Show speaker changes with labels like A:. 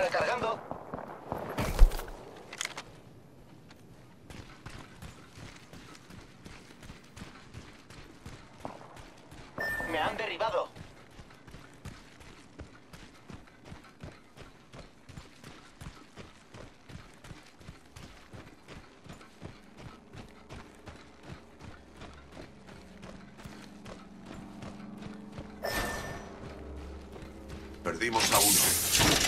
A: Recargando. Me han derribado.
B: Perdimos a uno.